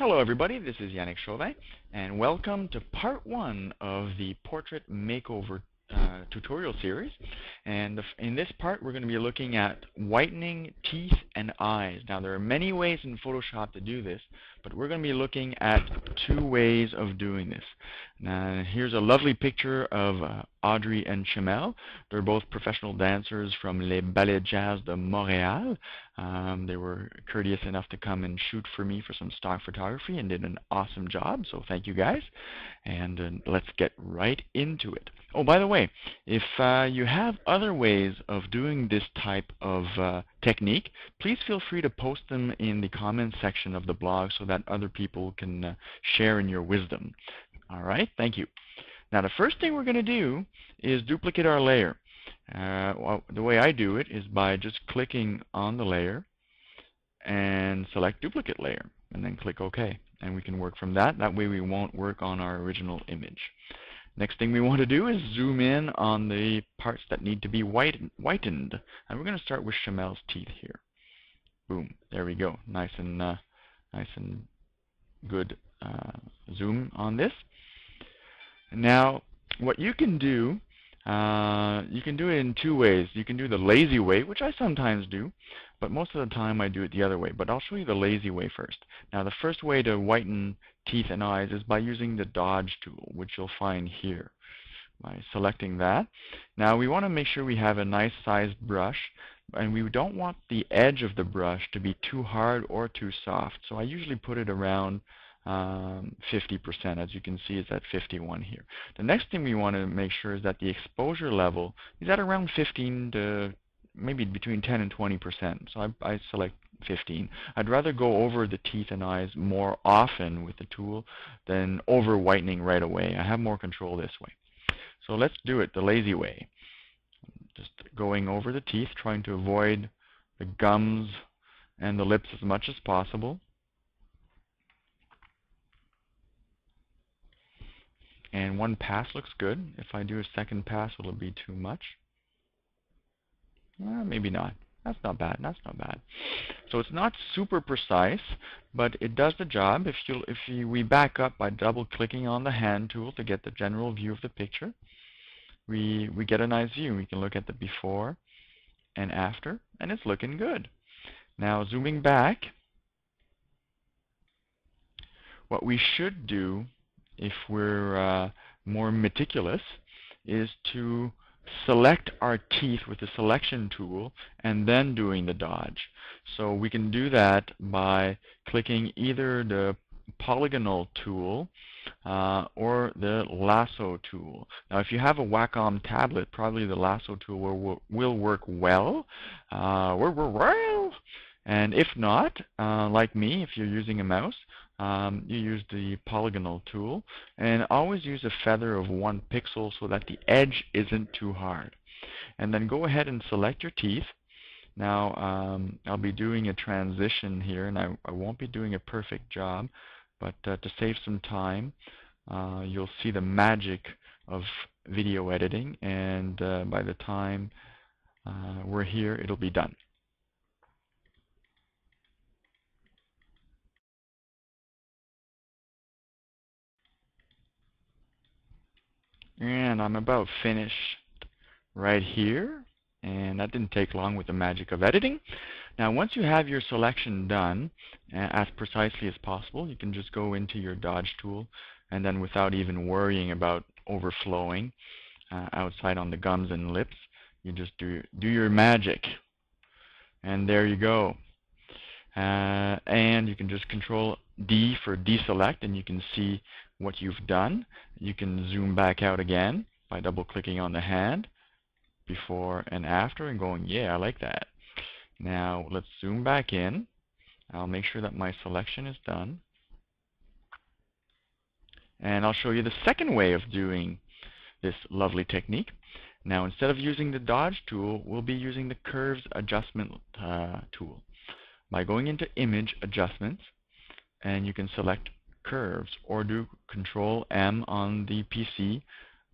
Hello everybody, this is Yanik Chauvin, and welcome to part one of the Portrait Makeover uh, tutorial series. And in this part, we're going to be looking at whitening teeth and eyes. Now, there are many ways in Photoshop to do this, but we're going to be looking at two ways of doing this. Now, here's a lovely picture of uh, Audrey and Chamel. They're both professional dancers from Les Ballets Jazz de Montréal. Um, they were courteous enough to come and shoot for me for some stock photography and did an awesome job, so thank you guys. And uh, let's get right into it. Oh, by the way, if uh, you have other ways of doing this type of uh, technique, please feel free to post them in the comments section of the blog so that other people can uh, share in your wisdom. All right, thank you. Now the first thing we're going to do is duplicate our layer. Uh, well, the way I do it is by just clicking on the layer and select duplicate layer and then click OK. And we can work from that. That way we won't work on our original image. Next thing we want to do is zoom in on the parts that need to be whitened. And we're going to start with Chamel's teeth here. Boom. There we go. Nice and uh, nice and good uh, zoom on this. Now, what you can do, uh, you can do it in two ways. You can do the lazy way, which I sometimes do, but most of the time I do it the other way. But I'll show you the lazy way first. Now, the first way to whiten teeth and eyes is by using the dodge tool, which you'll find here. By selecting that. Now, we want to make sure we have a nice sized brush, and we don't want the edge of the brush to be too hard or too soft. So I usually put it around um, 50%. As you can see, it's at 51 here. The next thing we want to make sure is that the exposure level is at around 15 to maybe between 10 and 20%. So I, I select 15. I'd rather go over the teeth and eyes more often with the tool than over whitening right away. I have more control this way. So let's do it the lazy way. Just going over the teeth, trying to avoid the gums and the lips as much as possible. And one pass looks good. If I do a second pass, will it be too much? Well, maybe not. That's not bad. That's not bad. So it's not super precise, but it does the job. If you if you, we back up by double clicking on the hand tool to get the general view of the picture, we we get a nice view. We can look at the before and after, and it's looking good. Now zooming back, what we should do if we're uh, more meticulous, is to select our teeth with the selection tool and then doing the dodge. So we can do that by clicking either the polygonal tool uh, or the lasso tool. Now if you have a Wacom tablet, probably the lasso tool will, will work well. Uh. And if not, uh, like me, if you're using a mouse, um, you use the polygonal tool and always use a feather of one pixel so that the edge isn't too hard. And then go ahead and select your teeth. Now um, I'll be doing a transition here and I, I, won't be doing a perfect job but uh, to save some time uh, you'll see the magic of video editing and uh, by the time uh, we're here it'll be done. And I'm about finished right here. And that didn't take long with the magic of editing. Now once you have your selection done as precisely as possible, you can just go into your dodge tool and then without even worrying about overflowing uh, outside on the gums and lips, you just do, do your magic. And there you go. Uh, and you can just control D for deselect and you can see what you've done. You can zoom back out again by double clicking on the hand before and after and going yeah I like that. Now let's zoom back in. I'll make sure that my selection is done. And I'll show you the second way of doing this lovely technique. Now instead of using the dodge tool, we'll be using the curves adjustment uh, tool. By going into image adjustments, and you can select curves or do control M on the PC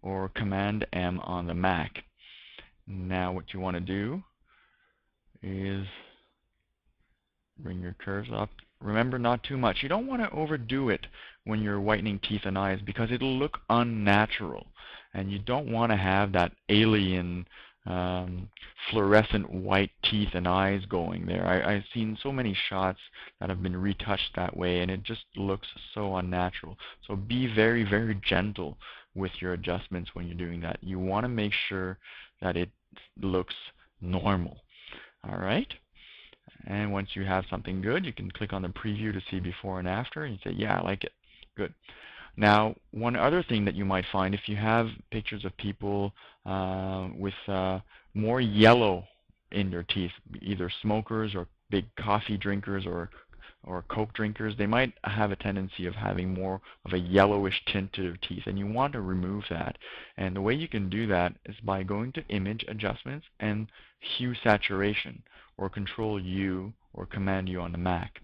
or command M on the Mac. Now what you want to do is bring your curves up remember not too much. You don't want to overdo it when you're whitening teeth and eyes because it'll look unnatural. And you don't want to have that alien um, fluorescent white teeth and eyes going there. I, I've seen so many shots that have been retouched that way and it just looks so unnatural. So be very, very gentle with your adjustments when you're doing that. You want to make sure that it looks normal. All right? And once you have something good, you can click on the preview to see before and after and you say, yeah, I like it. Good. Now, one other thing that you might find, if you have pictures of people uh, with uh, more yellow in their teeth, either smokers or big coffee drinkers or or Coke drinkers, they might have a tendency of having more of a yellowish tint to their teeth, and you want to remove that. And the way you can do that is by going to Image Adjustments and Hue Saturation, or Control U or Command U on the Mac.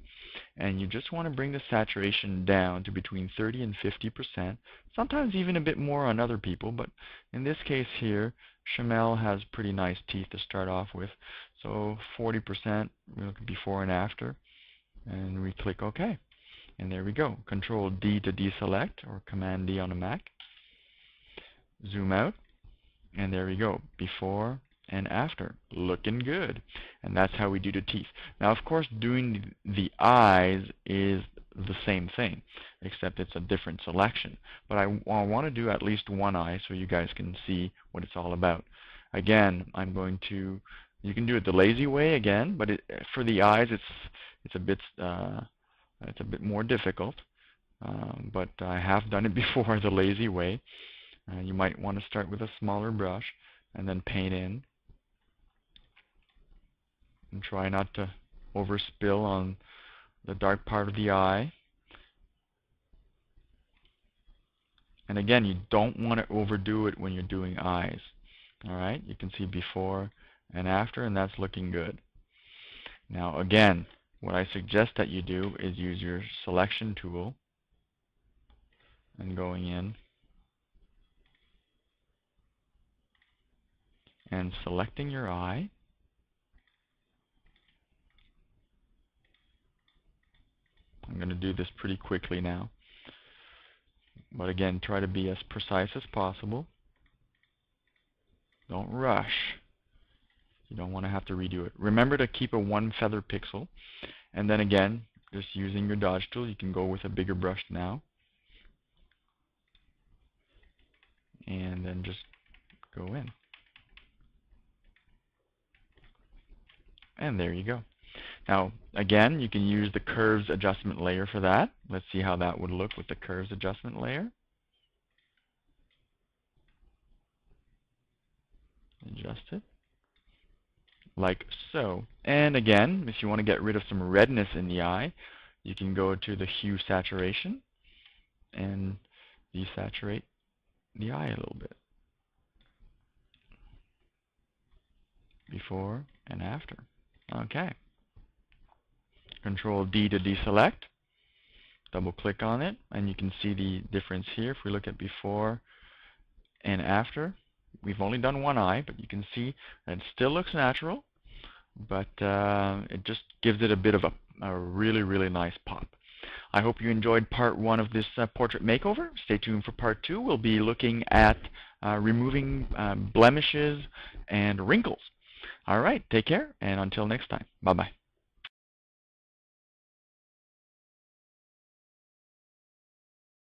And you just want to bring the saturation down to between 30 and 50%, sometimes even a bit more on other people, but in this case here, Chamel has pretty nice teeth to start off with. So 40% we look before and after and we click OK. And there we go. Control D to deselect or Command D on a Mac. Zoom out and there we go. Before and after. Looking good. And that's how we do the teeth. Now, of course, doing the eyes is the same thing, except it's a different selection. But I, I want to do at least one eye so you guys can see what it's all about. Again, I'm going to, you can do it the lazy way again, but it, for the eyes, it's it's a bit uh, it's a bit more difficult, um, but I have done it before the lazy way. Uh, you might want to start with a smaller brush and then paint in and try not to overspill on the dark part of the eye. And again, you don't want to overdo it when you're doing eyes. All right, you can see before and after, and that's looking good. Now again, what I suggest that you do is use your selection tool and going in and selecting your eye. I'm going to do this pretty quickly now. But again, try to be as precise as possible. Don't rush. You don't want to have to redo it. Remember to keep a one feather pixel. And then again, just using your dodge tool, you can go with a bigger brush now. And then just go in. And there you go. Now, again, you can use the curves adjustment layer for that. Let's see how that would look with the curves adjustment layer. Adjust it like so. And again, if you want to get rid of some redness in the eye, you can go to the hue saturation and desaturate the eye a little bit. Before and after. Okay. Control D to deselect. Double click on it and you can see the difference here. If we look at before and after, we've only done one eye, but you can see that it still looks natural, but uh, it just gives it a bit of a, a, really, really nice pop. I hope you enjoyed part one of this uh, portrait makeover. Stay tuned for part two. We'll be looking at uh, removing um, blemishes and wrinkles. All right, take care, and until next time, bye-bye.